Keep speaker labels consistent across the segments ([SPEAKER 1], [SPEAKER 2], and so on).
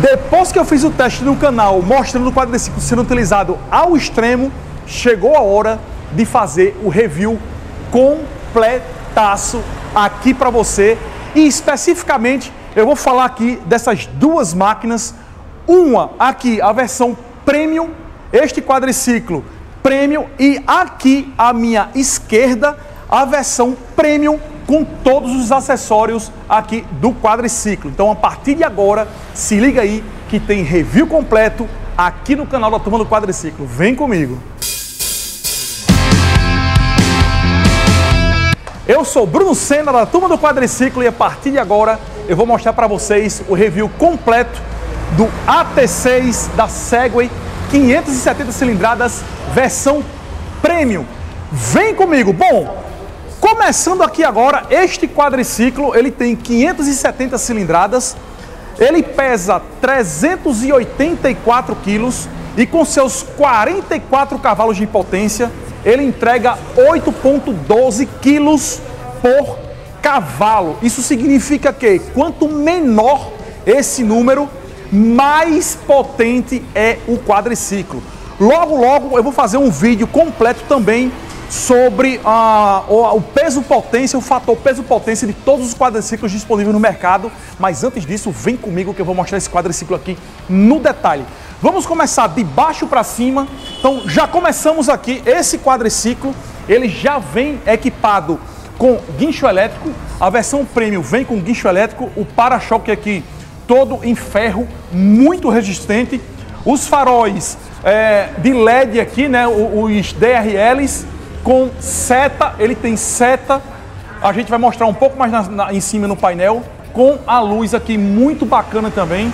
[SPEAKER 1] Depois que eu fiz o teste no canal mostrando o quadriciclo sendo utilizado ao extremo, chegou a hora de fazer o review completaço aqui para você. E especificamente eu vou falar aqui dessas duas máquinas, uma aqui a versão Premium, este quadriciclo Premium. E aqui à minha esquerda a versão Premium com todos os acessórios aqui do quadriciclo. Então, a partir de agora, se liga aí que tem review completo aqui no canal da Turma do Quadriciclo. Vem comigo! Eu sou Bruno Senna da Turma do Quadriciclo e a partir de agora eu vou mostrar para vocês o review completo do AT6 da Segway 570 cilindradas versão Premium. Vem comigo! Bom, começando aqui agora, este quadriciclo ele tem 570 cilindradas, ele pesa 384 quilos e com seus 44 cavalos de potência, ele entrega 8,12 quilos por cavalo. Isso significa que quanto menor esse número, mais potente é o quadriciclo. Logo, logo eu vou fazer um vídeo completo também sobre o, o peso potência, o fator peso potência de todos os quadriciclos disponíveis no mercado. Mas antes disso, vem comigo que eu vou mostrar esse quadriciclo aqui no detalhe. Vamos começar de baixo para cima. Então já começamos aqui. Esse quadriciclo ele já vem equipado com guincho elétrico. A versão premium vem com guincho elétrico. O para-choque aqui todo em ferro, muito resistente. Os faróis é, de LED aqui, né, os DRLs com seta, ele tem seta. A gente vai mostrar um pouco mais na, na, em cima no painel, com a luz aqui muito bacana também.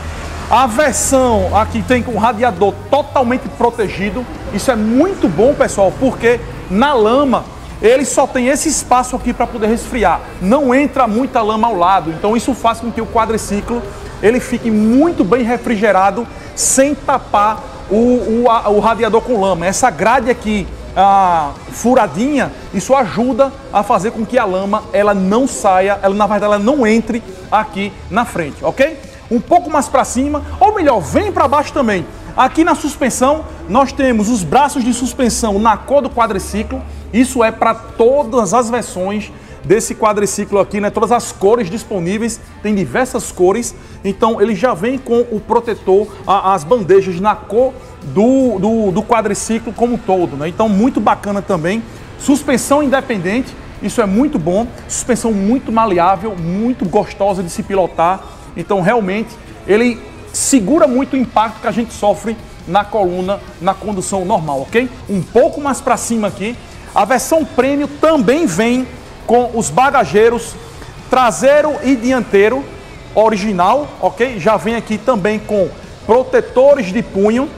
[SPEAKER 1] A versão aqui tem com radiador totalmente protegido. Isso é muito bom, pessoal, porque na lama ele só tem esse espaço aqui para poder resfriar. Não entra muita lama ao lado. Então isso faz com que o quadriciclo ele fique muito bem refrigerado sem tapar o, o, o radiador com lama. Essa grade aqui a furadinha, isso ajuda a fazer com que a lama ela não saia, ela na verdade ela não entre aqui na frente, ok? Um pouco mais para cima, ou melhor, vem para baixo também. Aqui na suspensão nós temos os braços de suspensão na cor do quadriciclo. Isso é para todas as versões desse quadriciclo aqui, né? Todas as cores disponíveis, tem diversas cores. Então ele já vem com o protetor, a, as bandejas na cor do, do, do quadriciclo como um todo, né? Então muito bacana também. Suspensão independente, isso é muito bom. Suspensão muito maleável, muito gostosa de se pilotar. Então realmente ele segura muito o impacto que a gente sofre na coluna, na condução normal, ok? Um pouco mais para cima aqui, a versão prêmio também vem com os bagageiros traseiro e dianteiro original, ok? Já vem aqui também com protetores de punho,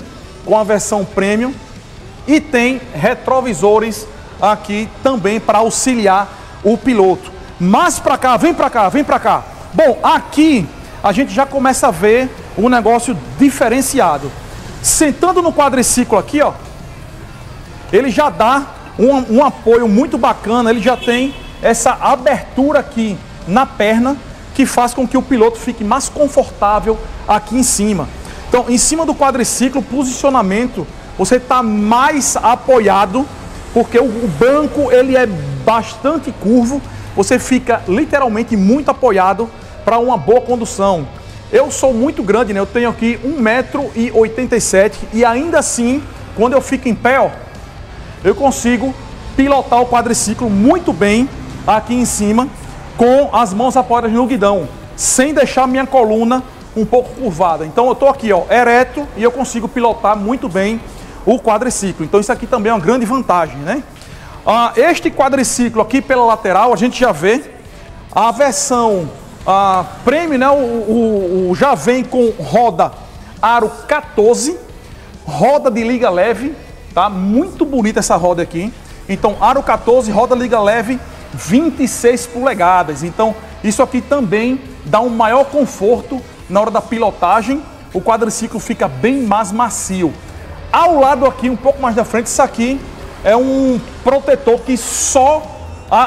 [SPEAKER 1] com a versão premium e tem retrovisores aqui também para auxiliar o piloto. Mais para cá, vem para cá, vem para cá. Bom, aqui a gente já começa a ver um negócio diferenciado. Sentando no quadriciclo aqui, ó, ele já dá um, um apoio muito bacana, ele já tem essa abertura aqui na perna que faz com que o piloto fique mais confortável aqui em cima. Então, em cima do quadriciclo, posicionamento, você está mais apoiado, porque o, banco ele é bastante curvo, você fica literalmente muito apoiado para uma boa condução. Eu sou muito grande, né? Eu tenho aqui 1,87m e ainda assim, quando eu fico em pé, ó, eu consigo pilotar o quadriciclo muito bem aqui em cima com as mãos apoiadas no guidão, sem deixar minha coluna um pouco curvada. Então eu estou aqui, ó, ereto e eu consigo pilotar muito bem o quadriciclo. Então isso aqui também é uma grande vantagem, né? Ah, este quadriciclo aqui pela lateral, a gente já vê a versão ah, Premium, né? O, o, o, já vem com roda aro 14, roda de liga leve, tá? Muito bonita essa roda aqui. Então, aro 14, roda liga leve 26 polegadas. Então, isso aqui também dá um maior conforto na hora da pilotagem. O quadriciclo fica bem mais macio. Ao lado aqui, um pouco mais da frente, isso aqui é um protetor que só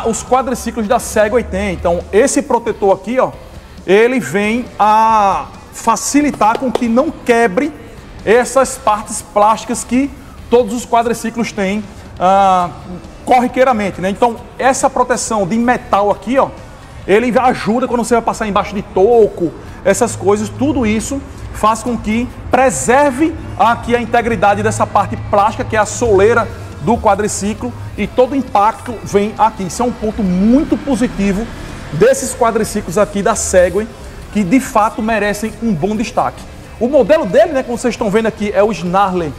[SPEAKER 1] os quadriciclos da Segway tem. Então, esse protetor aqui, ó, ele vem a facilitar com que não quebre essas partes plásticas que todos os quadriciclos têm ah, corriqueiramente, né? Então, essa proteção de metal aqui, ó, ele ajuda quando você vai passar embaixo de toco, essas coisas, tudo isso faz com que preserve aqui a integridade dessa parte plástica, que é a soleira do quadriciclo, e todo o impacto vem aqui. Isso é um ponto muito positivo desses quadriciclos aqui da Segway, que de fato merecem um bom destaque. O modelo dele, né, como vocês estão vendo aqui, é o Snarley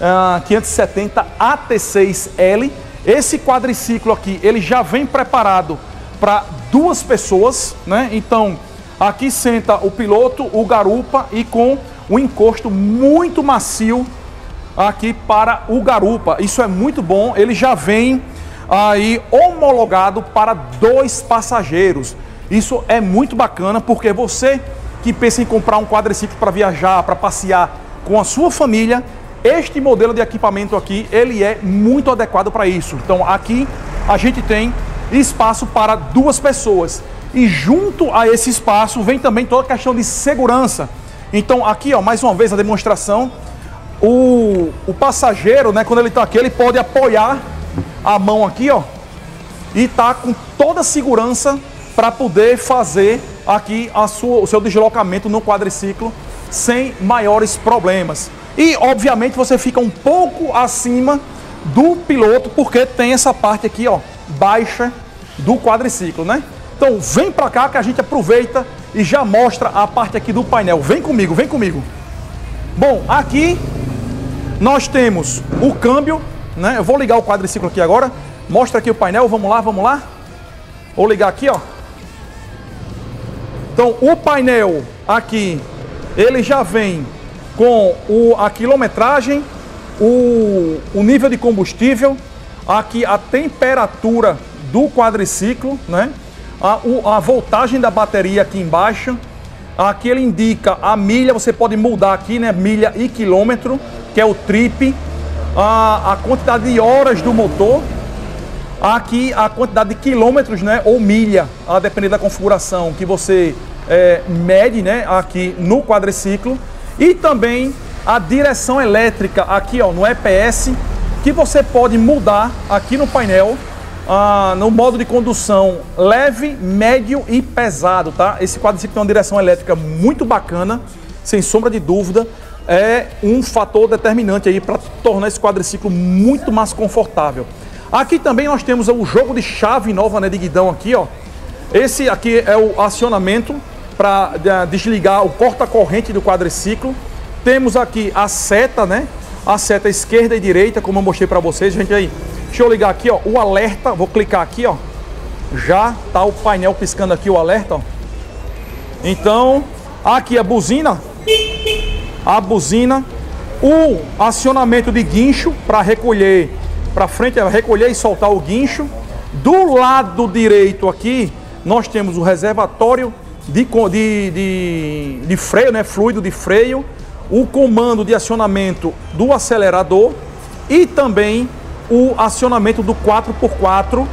[SPEAKER 1] uh, 570 AT6L. Esse quadriciclo aqui, ele já vem preparado para duas pessoas, né? Então, aqui senta o piloto, o garupa e com o encosto muito macio aqui para o garupa. Isso é muito bom. Ele já vem aí homologado para dois passageiros. Isso é muito bacana porque você que pensa em comprar um quadriciclo para viajar, para passear com a sua família, este modelo de equipamento aqui, ele é muito adequado para isso. Então aqui a gente tem espaço para duas pessoas. E junto a esse espaço vem também toda a questão de segurança. Então aqui, ó, mais uma vez a demonstração, o, o passageiro, né, quando ele está aqui, ele pode apoiar a mão aqui, ó, e tá com toda a segurança para poder fazer aqui a sua, o seu deslocamento no quadriciclo sem maiores problemas. E, obviamente, você fica um pouco acima do piloto, porque tem essa parte aqui, ó, baixa do quadriciclo, né? Então, vem para cá que a gente aproveita e já mostra a parte aqui do painel. Vem comigo, vem comigo. Bom, aqui nós temos o câmbio, né? Eu vou ligar o quadriciclo aqui agora. Mostra aqui o painel, vamos lá, vamos lá. Vou ligar aqui, ó. Então, o painel aqui, ele já vem com o, a quilometragem, o, o nível de combustível, aqui a temperatura do quadriciclo, né? A, o, a voltagem da bateria aqui embaixo. Aqui ele indica a milha, você pode mudar aqui, né? Milha e quilômetro, que é o trip. A, a quantidade de horas do motor. Aqui a quantidade de quilômetros, né? Ou milha, a depender da configuração que você é, mede, né? Aqui no quadriciclo e também a direção elétrica aqui ó, no EPS, que você pode mudar aqui no painel, ah, no modo de condução leve, médio e pesado, tá? Esse quadriciclo tem uma direção elétrica muito bacana, sem sombra de dúvida, é um fator determinante aí para tornar esse quadriciclo muito mais confortável. Aqui também nós temos o jogo de chave nova né, de guidão aqui, ó. Esse aqui é o acionamento para eh, desligar o corta-corrente do quadriciclo. Temos aqui a seta, né? A seta esquerda e direita, como eu mostrei para vocês. Gente, aí, deixa eu ligar aqui, ó, o alerta. Vou clicar aqui, ó. Já tá o painel piscando aqui o alerta, ó. Então, aqui a buzina. A buzina. O acionamento de guincho para recolher para frente, é recolher e soltar o guincho. Do lado direito aqui, nós temos o reservatório de, de, de, de freio, né, fluido de freio, o comando de acionamento do acelerador e também o acionamento do 4x4.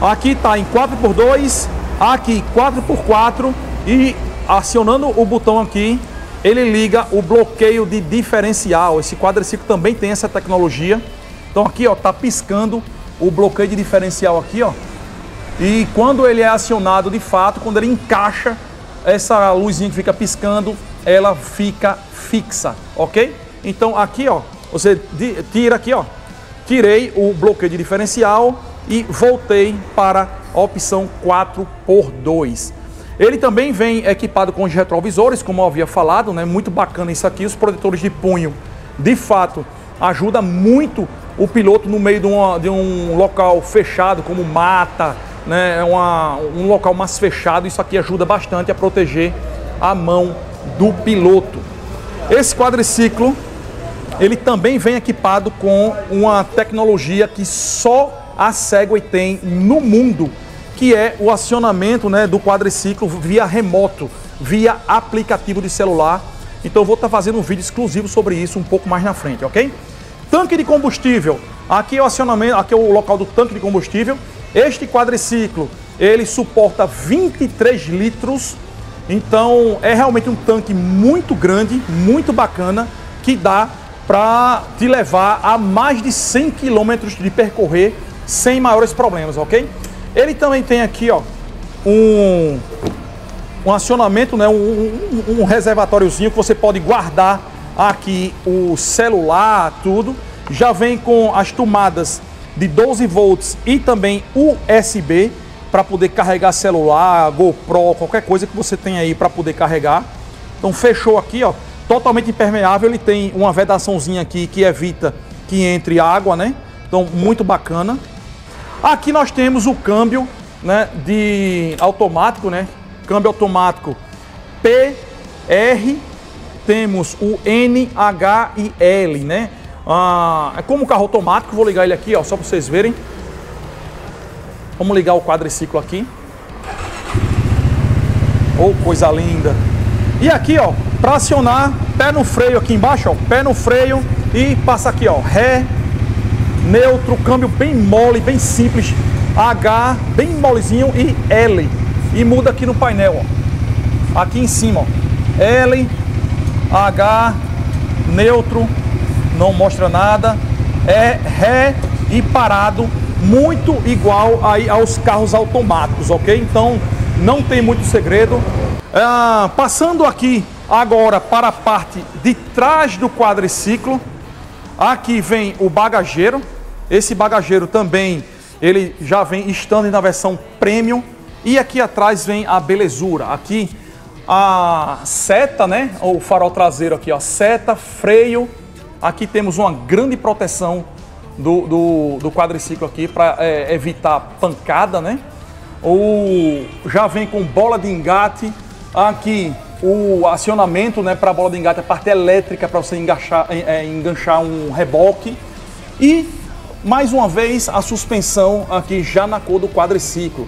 [SPEAKER 1] Aqui está em 4x2, aqui 4x4 e acionando o botão aqui, ele liga o bloqueio de diferencial. Esse quadriciclo também tem essa tecnologia. Então aqui ó, tá piscando o bloqueio de diferencial aqui, ó. E quando ele é acionado de fato, quando ele encaixa essa luzinha que fica piscando, ela fica fixa, ok? Então aqui, ó, você tira aqui, ó, tirei o bloqueio de diferencial e voltei para a opção 4x2. Ele também vem equipado com os retrovisores, como eu havia falado, né? Muito bacana isso aqui, os protetores de punho. De fato, ajuda muito o piloto no meio de, uma, de um local fechado, como mata, né, é uma, um local mais fechado, isso aqui ajuda bastante a proteger a mão do piloto. Esse quadriciclo, ele também vem equipado com uma tecnologia que só a Segway tem no mundo, que é o acionamento né, do quadriciclo via remoto, via aplicativo de celular. Então eu vou estar fazendo um vídeo exclusivo sobre isso um pouco mais na frente, ok? Tanque de combustível. Aqui é o acionamento, aqui é o local do tanque de combustível. Este quadriciclo, ele suporta 23 litros, Então é realmente um tanque muito grande, muito bacana, que dá para te levar a mais de 100 quilômetros de percorrer sem maiores problemas, ok? Ele também tem aqui, ó, um, um acionamento, né, um, um, um reservatóriozinho que você pode guardar aqui o celular, tudo. Já vem com as tomadas de 12 volts e também USB para poder carregar celular, GoPro, qualquer coisa que você tem aí para poder carregar. Então fechou aqui, ó, totalmente impermeável. Ele tem uma vedaçãozinha aqui que evita que entre água, né? Então muito bacana. Aqui nós temos o câmbio, né, de automático, né? Câmbio automático PR temos o N, H e L, né? Ah, é como um carro automático, vou ligar ele aqui, ó, só para vocês verem. Vamos ligar o quadriciclo aqui. Oh, coisa linda. E aqui, ó, para acionar, pé no freio aqui embaixo, ó, pé no freio e passa aqui, ó, ré, neutro, câmbio bem mole, bem simples, H, bem molezinho e L. E muda aqui no painel, ó. Aqui em cima, ó. L, H, neutro, não mostra nada, é ré e parado, muito igual aí aos carros automáticos, ok? Então não tem muito segredo. Ah, passando aqui agora para a parte de trás do quadriciclo, aqui vem o bagageiro. Esse bagageiro também ele já vem estando na versão premium e aqui atrás vem a belezura. Aqui a seta, né? O farol traseiro aqui, ó, seta, freio. Aqui temos uma grande proteção do, do, do quadriciclo aqui para é, evitar pancada, né? O, já vem com bola de engate. Aqui o acionamento, né? Para a bola de engate, a parte elétrica para você enganchar, é, enganchar um reboque. E mais uma vez a suspensão aqui já na cor do quadriciclo.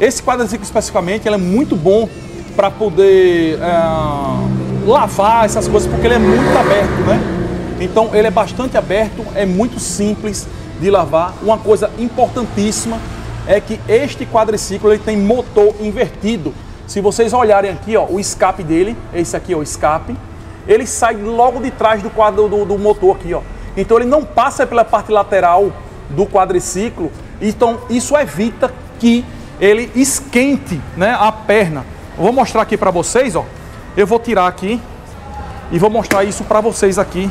[SPEAKER 1] Esse quadriciclo especificamente é muito bom para poder é, lavar essas coisas, porque ele é muito aberto, né? Então ele é bastante aberto, é muito simples de lavar. Uma coisa importantíssima é que este quadriciclo ele tem motor invertido. Se vocês olharem aqui, ó, o escape dele, esse aqui é o escape, ele sai logo de trás do quadro do, do motor aqui, ó. Então ele não passa pela parte lateral do quadriciclo. Então isso evita que ele esquente, né, a perna. Eu vou mostrar aqui para vocês, ó. Eu vou tirar aqui e vou mostrar isso para vocês aqui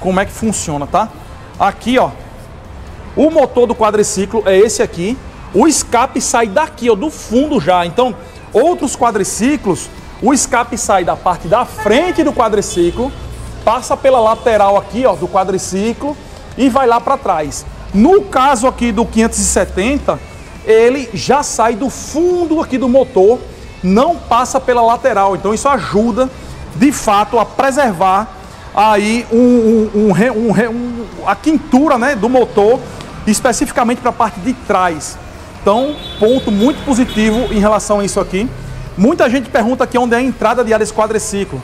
[SPEAKER 1] como é que funciona, tá? Aqui, ó. O motor do quadriciclo é esse aqui. O escape sai daqui, ó, do fundo já. Então, outros quadriciclos, o escape sai da parte da frente do quadriciclo, passa pela lateral aqui, ó, do quadriciclo e vai lá para trás. No caso aqui do 570, ele já sai do fundo aqui do motor não passa pela lateral. Então isso ajuda, de fato, a preservar aí um, um, um, a quintura né, do motor, especificamente para a parte de trás. Então, ponto muito positivo em relação a isso aqui. Muita gente pergunta aqui onde é a entrada de ar desse quadriciclo.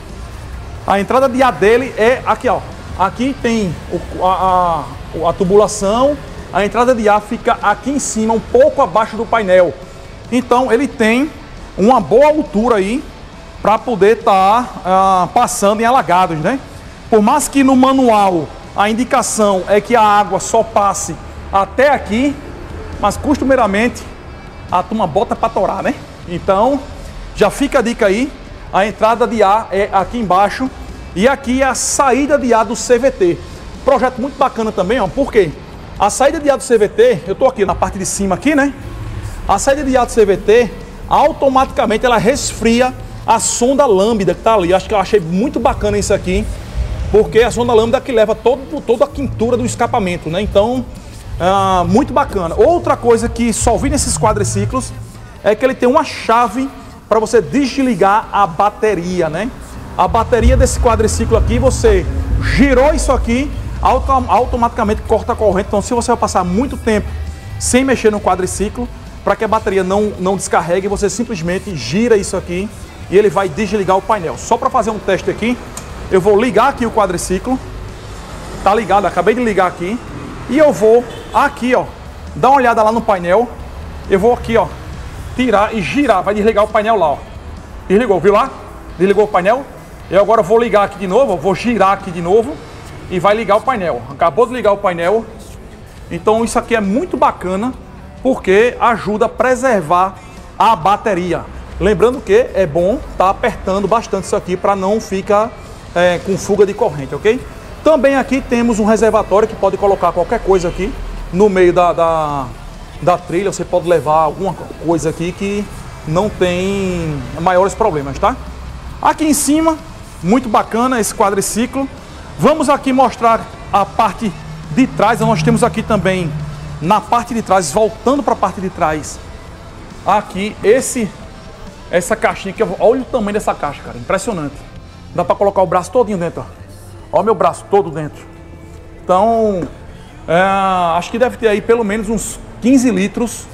[SPEAKER 1] A entrada de ar dele é aqui, ó. Aqui tem o, a, a, a tubulação, a entrada de ar fica aqui em cima, um pouco abaixo do painel. Então ele tem uma boa altura aí para poder estar tá, ah, passando em alagados, né? Por mais que no manual a indicação é que a água só passe até aqui, mas costumeiramente a turma bota para torar, né? Então, já fica a dica aí, a entrada de ar é aqui embaixo e aqui é a saída de ar do CVT. Projeto muito bacana também, ó, por quê? A saída de ar do CVT, eu estou aqui na parte de cima aqui, né? A saída de ar do CVT automaticamente ela resfria a sonda lambda que está ali. Acho que eu achei muito bacana isso aqui, porque a sonda lambda que leva todo, toda a quintura do escapamento, né? Então, ah, muito bacana. Outra coisa que só vi nesses quadriciclos é que ele tem uma chave para você desligar a bateria, né? A bateria desse quadriciclo aqui, você girou isso aqui, auto automaticamente corta a corrente. Então, se você vai passar muito tempo sem mexer no quadriciclo, para que a bateria não, não descarregue, você simplesmente gira isso aqui e ele vai desligar o painel. Só para fazer um teste aqui, eu vou ligar aqui o quadriciclo. Tá ligado, acabei de ligar aqui. E eu vou aqui, ó, dar uma olhada lá no painel. Eu vou aqui, ó, tirar e girar, vai desligar o painel lá, ó. Desligou, viu lá? Desligou o painel. Eu agora vou ligar aqui de novo, vou girar aqui de novo e vai ligar o painel. Acabou de ligar o painel. Então isso aqui é muito bacana porque ajuda a preservar a bateria. Lembrando que é bom estar tá apertando bastante isso aqui para não ficar é, com fuga de corrente, ok? Também aqui temos um reservatório que pode colocar qualquer coisa aqui no meio da, da, da trilha. Você pode levar alguma coisa aqui que não tem maiores problemas, tá? Aqui em cima, muito bacana esse quadriciclo. Vamos aqui mostrar a parte de trás. Nós temos aqui também, na parte de trás, voltando para a parte de trás, aqui esse essa caixinha aqui. Olha o tamanho dessa caixa, cara. Impressionante. Dá para colocar o braço todinho dentro, ó. O meu braço todo dentro. Então, é, acho que deve ter aí pelo menos uns 15 litros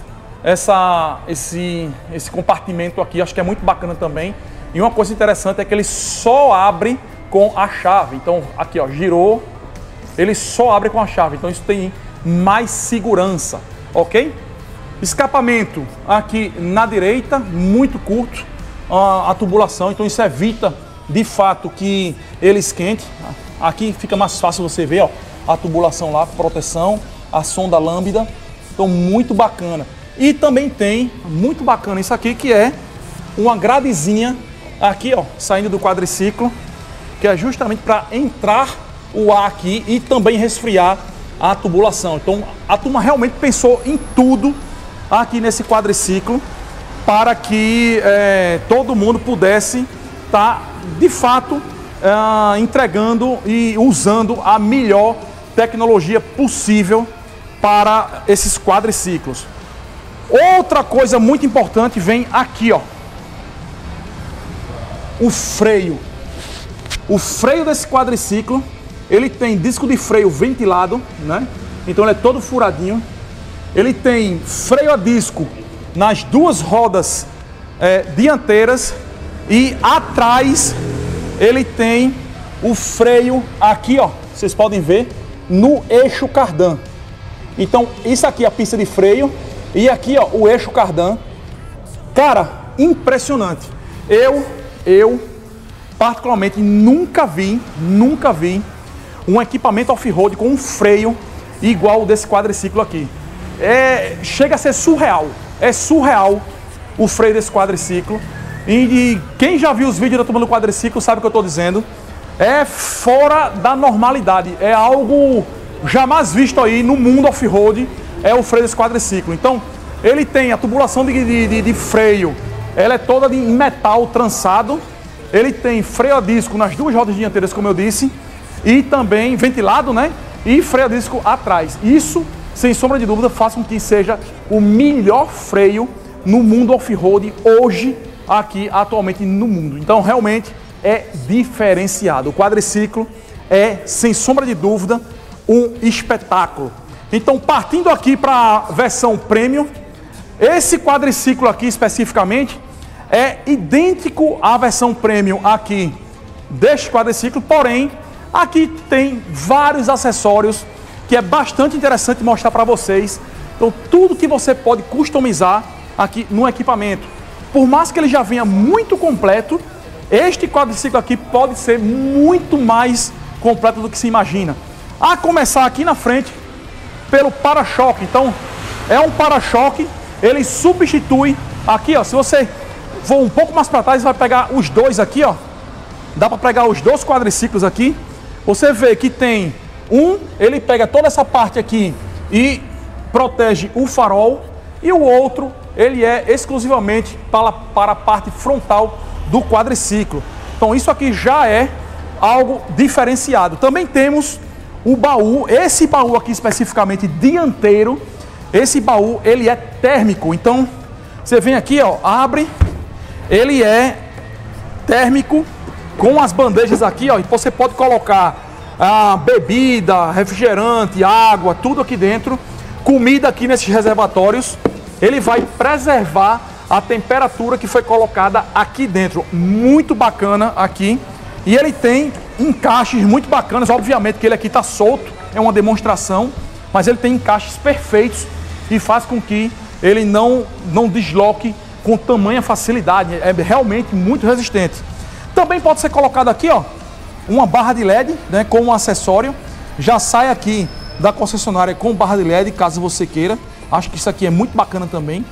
[SPEAKER 1] essa, esse, esse compartimento aqui. Acho que é muito bacana também. E uma coisa interessante é que ele só abre com a chave. Então, aqui ó, girou, ele só abre com a chave. Então, isso tem mais segurança, ok? Escapamento aqui na direita, muito curto a, a tubulação. Então, isso evita de fato que ele esquente. Aqui fica mais fácil você ver ó, a tubulação lá, proteção, a sonda lambda. Então, muito bacana. E também tem, muito bacana isso aqui, que é uma gradezinha aqui, ó, saindo do quadriciclo, que é justamente para entrar o ar aqui e também resfriar a tubulação. Então, a turma realmente pensou em tudo aqui nesse quadriciclo para que é, todo mundo pudesse estar, tá, de fato, é, entregando e usando a melhor tecnologia possível para esses quadriciclos. Outra coisa muito importante vem aqui, ó. O freio. O freio desse quadriciclo, ele tem disco de freio ventilado, né? Então ele é todo furadinho. Ele tem freio a disco nas duas rodas é, dianteiras e atrás ele tem o freio aqui, ó. Vocês podem ver no eixo cardan. Então isso aqui é a pista de freio e aqui, ó, o eixo cardan. Cara, impressionante. Eu, eu particularmente nunca vi, nunca vi um equipamento off-road com um freio igual desse quadriciclo aqui. É, chega a ser surreal. É surreal o freio desse quadriciclo. E, e quem já viu os vídeos da turma do quadriciclo sabe o que eu estou dizendo. É fora da normalidade. É algo jamais visto aí no mundo off-road é o freio desse quadriciclo. Então, ele tem a tubulação de, de, de freio, ela é toda de metal trançado. Ele tem freio a disco nas duas rodas dianteiras, como eu disse, e também ventilado, né? E freio a disco atrás. Isso, sem sombra de dúvida, faz com que seja o melhor freio no mundo off-road hoje, aqui atualmente no mundo. Então, realmente é diferenciado. O quadriciclo é, sem sombra de dúvida, um espetáculo. Então, partindo aqui para a versão premium, esse quadriciclo aqui especificamente é idêntico à versão premium aqui deste quadriciclo, porém, aqui tem vários acessórios que é bastante interessante mostrar para vocês. Então, tudo que você pode customizar aqui no equipamento. Por mais que ele já venha muito completo, este quadriciclo aqui pode ser muito mais completo do que se imagina. A começar aqui na frente, pelo para-choque. Então, é um para-choque, ele substitui aqui, ó, se você for um pouco mais para trás, vai pegar os dois aqui, ó. Dá para pegar os dois quadriciclos aqui. Você vê que tem um, ele pega toda essa parte aqui e protege o farol, e o outro, ele é exclusivamente para, para a parte frontal do quadriciclo. Então, isso aqui já é algo diferenciado. Também temos o baú, esse baú aqui especificamente dianteiro, esse baú ele é térmico. Então você vem aqui, ó, abre, ele é térmico com as bandejas aqui, ó, e você pode colocar a ah, bebida, refrigerante, água, tudo aqui dentro, comida aqui nesses reservatórios. Ele vai preservar a temperatura que foi colocada aqui dentro. Muito bacana aqui. E ele tem encaixes muito bacanas, obviamente que ele aqui está solto, é uma demonstração, mas ele tem encaixes perfeitos e faz com que ele não, não desloque com tamanha facilidade, é realmente muito resistente. Também pode ser colocado aqui, ó, uma barra de LED, né, como um acessório. Já sai aqui da concessionária com barra de LED, caso você queira. Acho que isso aqui é muito bacana também.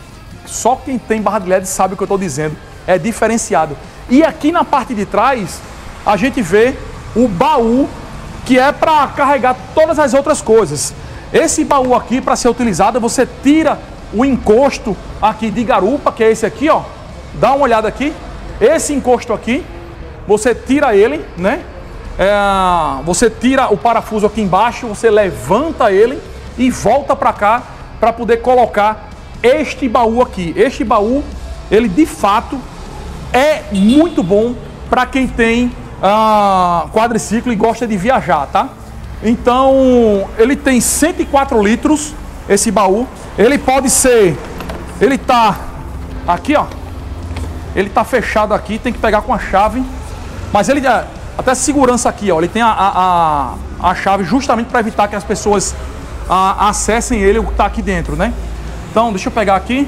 [SPEAKER 1] Só quem tem barra de LED sabe o que eu estou dizendo. É diferenciado. E aqui na parte de trás, a gente vê o baú, que é para carregar todas as outras coisas. Esse baú aqui, para ser utilizado, você tira o encosto aqui de garupa, que é esse aqui, ó. Dá uma olhada aqui. Esse encosto aqui, você tira ele, né? É, você tira o parafuso aqui embaixo, você levanta ele e volta para cá para poder colocar este baú aqui. Este baú, ele de fato é muito bom para quem tem ah, quadriciclo e gosta de viajar, tá? Então, ele tem 104 litros, esse baú. Ele pode ser, ele tá aqui, ó. Ele tá fechado aqui, tem que pegar com a chave. Mas ele, é, até segurança aqui, ó. Ele tem a, a, a, a chave justamente para evitar que as pessoas a, acessem ele, o que tá aqui dentro, né? Então, deixa eu pegar aqui.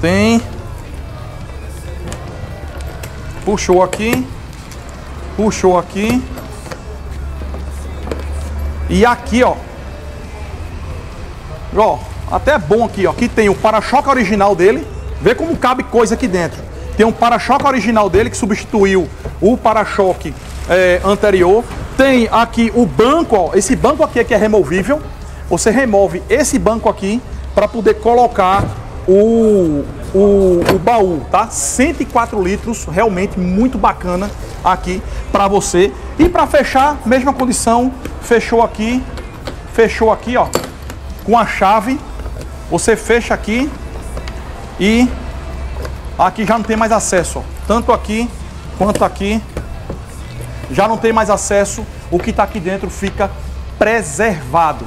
[SPEAKER 1] Tem. Puxou aqui. Puxou aqui. E aqui, ó. Ó, até é bom aqui, ó. Aqui tem o para-choque original dele. Vê como cabe coisa aqui dentro. Tem um para-choque original dele que substituiu o para-choque é, anterior. Tem aqui o banco, ó. Esse banco aqui é que é removível. Você remove esse banco aqui para poder colocar o, o, o, baú, tá? 104 litros, realmente muito bacana aqui para você. E para fechar, mesma condição, fechou aqui, fechou aqui, ó, com a chave. Você fecha aqui e aqui já não tem mais acesso, ó. Tanto aqui quanto aqui já não tem mais acesso. O que está aqui dentro fica preservado.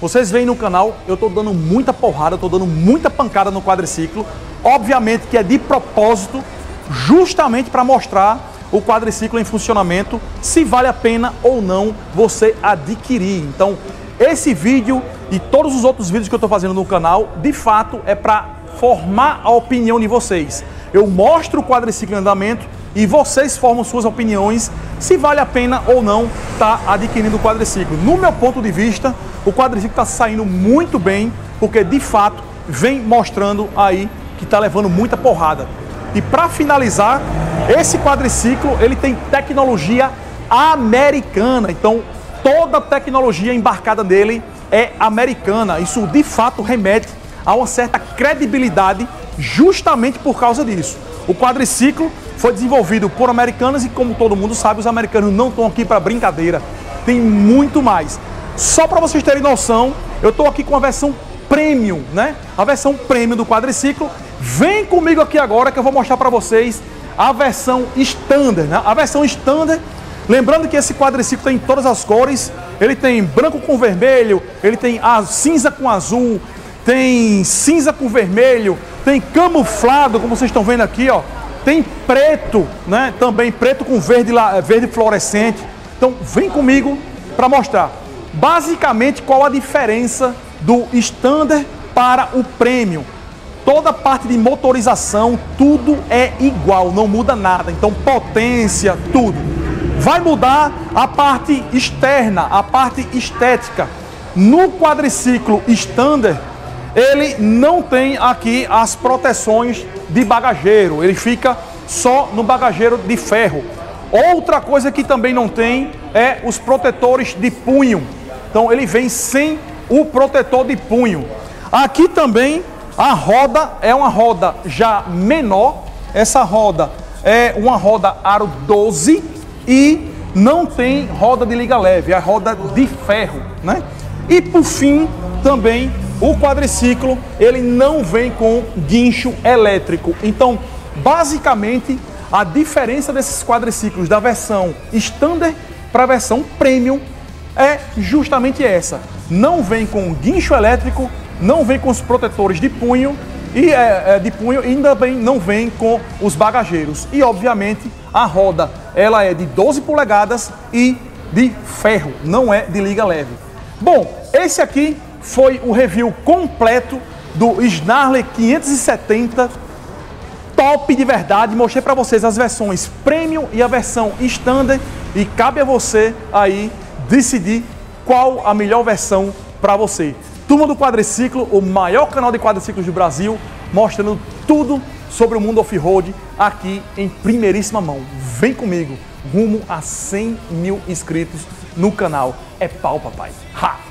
[SPEAKER 1] Vocês veem no canal, eu estou dando muita porrada, estou dando muita pancada no quadriciclo. Obviamente que é de propósito, justamente para mostrar o quadriciclo em funcionamento, se vale a pena ou não você adquirir. Então, esse vídeo e todos os outros vídeos que eu estou fazendo no canal, de fato, é para formar a opinião de vocês. Eu mostro o quadriciclo em andamento e vocês formam suas opiniões se vale a pena ou não estar tá adquirindo o quadriciclo. No meu ponto de vista, o quadriciclo está saindo muito bem, porque de fato vem mostrando aí que está levando muita porrada. E para finalizar, esse quadriciclo ele tem tecnologia americana, então toda a tecnologia embarcada nele é americana. Isso de fato remete a uma certa credibilidade justamente por causa disso. O quadriciclo foi desenvolvido por americanos e, como todo mundo sabe, os americanos não estão aqui para brincadeira. Tem muito mais. Só para vocês terem noção, eu estou aqui com a versão premium, né? A versão premium do quadriciclo. Vem comigo aqui agora que eu vou mostrar para vocês a versão standard, né? A versão standard, lembrando que esse quadriciclo tem todas as cores. Ele tem branco com vermelho, ele tem cinza com azul, tem cinza com vermelho, tem camuflado, como vocês estão vendo aqui, ó. Tem preto, né? Também preto com verde, verde fluorescente. Então vem comigo para mostrar. Basicamente, qual a diferença do standard para o premium? Toda a parte de motorização, tudo é igual, não muda nada. Então, potência, tudo. Vai mudar a parte externa, a parte estética. No quadriciclo standard, ele não tem aqui as proteções de bagageiro, ele fica só no bagageiro de ferro. Outra coisa que também não tem é os protetores de punho. Então ele vem sem o protetor de punho. Aqui também a roda é uma roda já menor. Essa roda é uma roda aro 12 e não tem roda de liga leve, é roda de ferro, né? E por fim, também o quadriciclo, ele não vem com guincho elétrico. Então, basicamente, a diferença desses quadriciclos da versão standard para a versão premium é justamente essa. Não vem com guincho elétrico, não vem com os protetores de punho e é, é, de punho ainda bem não vem com os bagageiros. E obviamente a roda ela é de 12 polegadas e de ferro, não é de liga leve. Bom, esse aqui foi o review completo do Snarley 570 top de verdade. Mostrei para vocês as versões Premium e a versão Standard e cabe a você aí decidir qual a melhor versão para você. Turma do Quadriciclo, o maior canal de quadriciclos do Brasil, mostrando tudo sobre o mundo off-road aqui em primeiríssima mão. Vem comigo, rumo a 100 mil inscritos no canal. É pau, papai. Ha!